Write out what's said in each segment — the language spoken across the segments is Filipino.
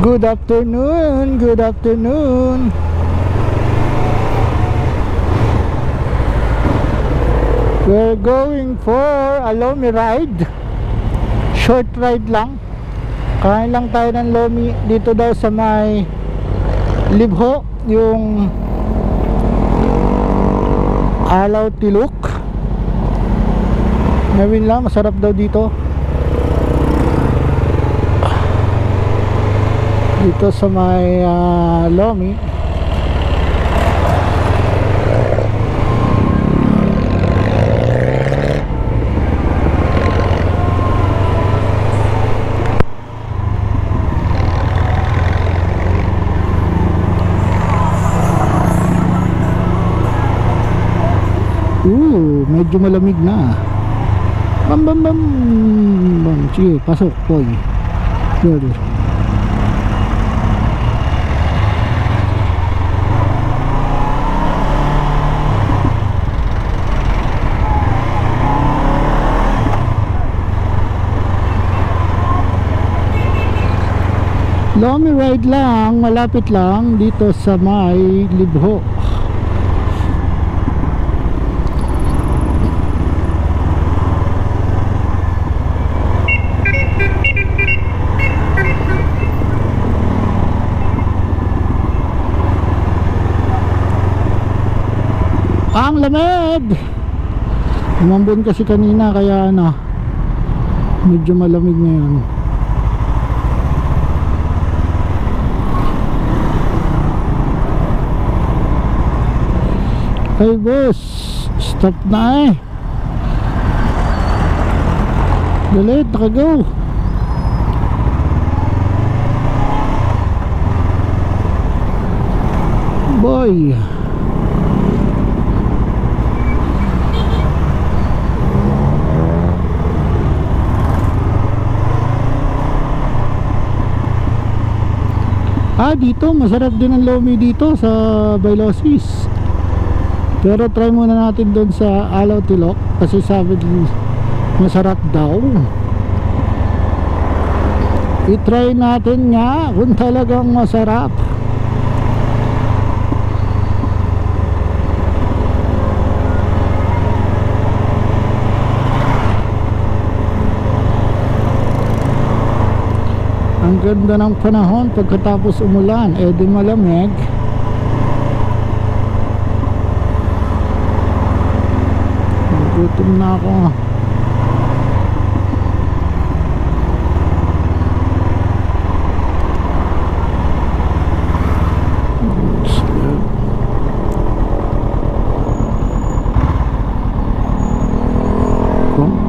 Good afternoon, good afternoon. We're going for a Lomi ride. Short ride lang. Kain lang tayo ng Lomi dito daw sa may Libho, yung Alaw Tiluk. Nawin lang, masarap daw dito. Dito sa may ah, Lomi. Ooh, medyo malamig na. Bam bam bam. bam. Sige, pasok, boy. Good. Lomi ride lang, malapit lang dito sa may Libho. Ang lamig! Umambon kasi kanina kaya ano medyo malamig ngayon. Hey boss, stop na eh. Dali, naka-go. Boy. Ah, dito, masarap din ang lomi dito sa Bailosis. Pero try muna natin doon sa Alaw Tilok kasi sabi masarap daw. I-try natin nga kung talagang masarap. Ang ganda ng panahon pagkatapos umulan, eh di malamig. Gutom na ako.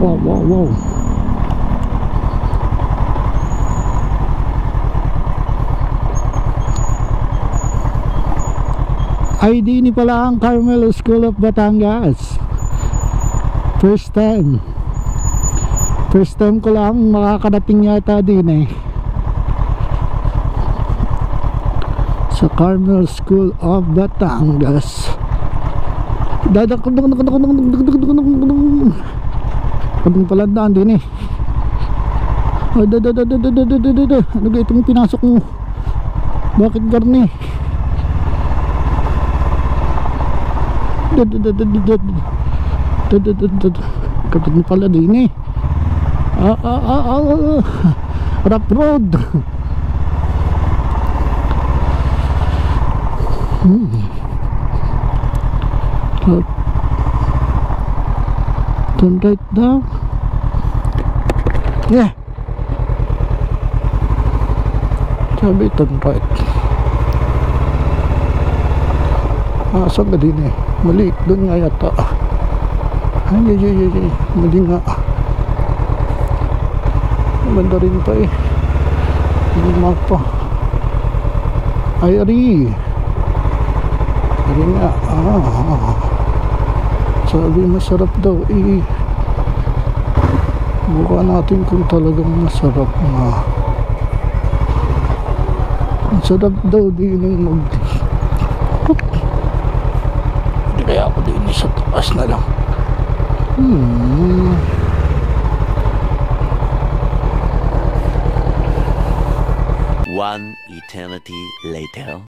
Wow, wow, wow. ID ni pala ang Carmel School of Batangas first time first time ko lang makakadating yata din eh sa Carmel School of Batangas Pagong palandaan din eh Ano ba itong pinasok mo? Bakit garni? Dadadadadadad da. Kapit mo pala din eh. Ah, ah, ah, ah, ah. Rough road. Hmm. Uh, turn right now. Yeah. Sabi turn right. Ah, saan ba din eh? Mali, doon nga yata. Ay, ay, ay, ay, ay. Mali nga. Maganda rin pa eh. Hindi mapa. Ay, ari. Ari nga. Ah, ah. Sabi masarap daw eh. Buka natin kung talagang masarap nga. Ang sarap daw din ng mag... Kaya ako din sa taas na lang. Hmm. One eternity later.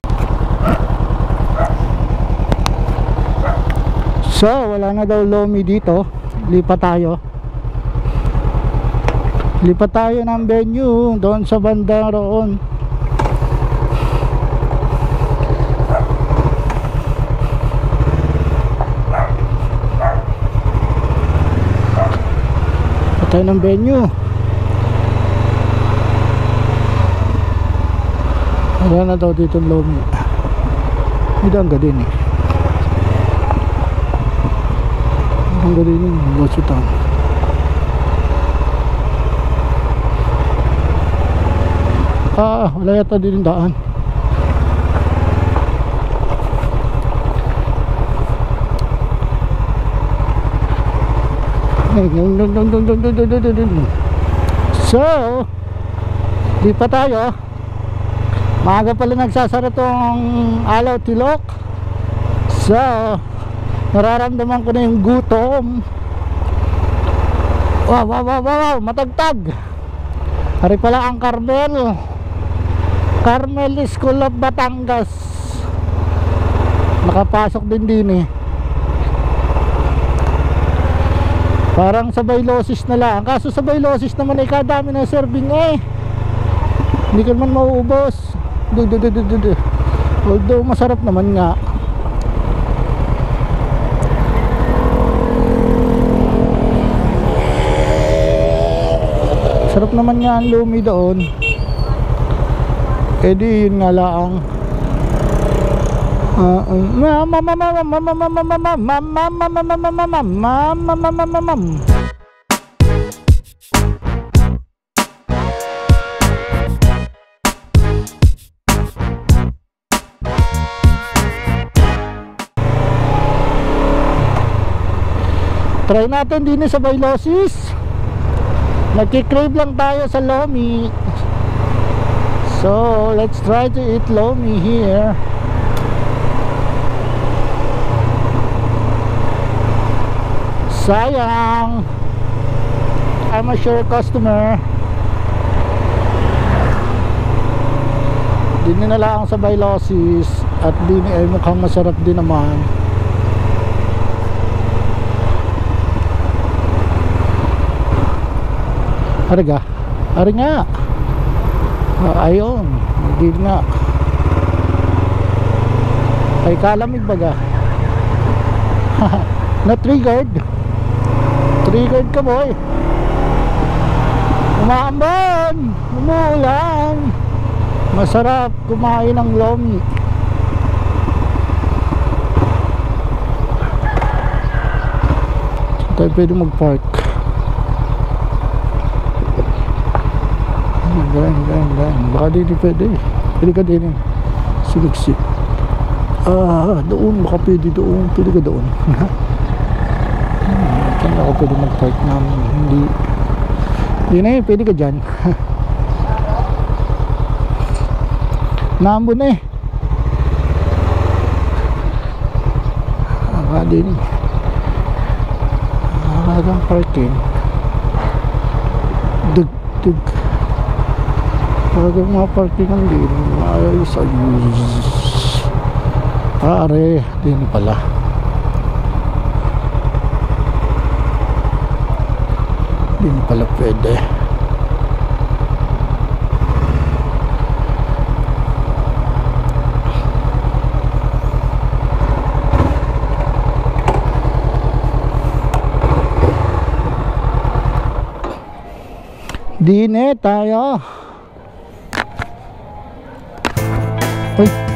So, wala na daw lomi dito. Lipat tayo. Lipat tayo ng venue doon sa banda roon. Tayo ng venue. Wala na daw dito lomi. Hindi ang din eh. Ang galing yung Losutang. Ah, wala yata din yung daan. So, di pa tayo. Maaga pala nagsasara tong alaw tilok. So, nararamdaman ko na yung gutom. Wow wow wow wow, matagtag. Hari pala ang Carmel. Carmel School of Batangas. Nakapasok din din eh parang sa Bailosis na lang kaso sa Bailosis naman ay kadami na serving eh hindi ka naman mauubos du, du, du, du, du, du. although masarap naman nga Sarap naman nga ang lumi doon. Eh di yun nga lang. Try natin din sa Bailosis. Nagkikrave lang tayo sa Lomi. So, let's try to eat Lomi here. Sayang. I'm a sure customer. Dini na lang sa Bailosis at dini ay mukhang masarap din naman. Ariga. Ari nga. Ah, ayun. Nga. Ay kalamig baga. Na Triggered ka boy. Umaambon. Umuulan. Masarap kumain ng lomi. Tayo pwede mag-park. Galing, galing, galing. Baka di di pwede. Pwede ka din eh. Siliksik. Ah, doon. Baka pwede doon. Pwede ka doon. Saan ako pwede mag-park na hindi. Hindi na eh. Pwede ka dyan. Naambon na eh. Baka din. Baka parking. Dug, dug. Pag mga parkingan din, ayos ayos. Pare, din pala. Din pala pwede. Dine tayo. Uy.